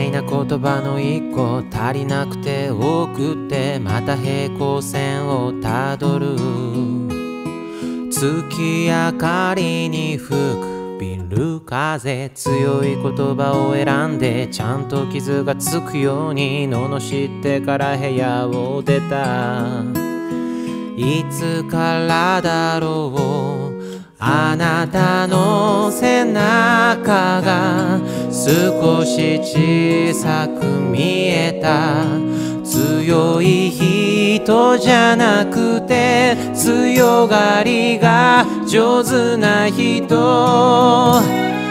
いな言葉の一個足りなくて多くてまた平行線をたどる。月明かりに吹くビル風強い言葉を選んでちゃんと傷がつくように罵ってから部屋を出たいつからだろうあなたの背中が少し小さく見えた。強い人じゃなくて強がりが上手な人。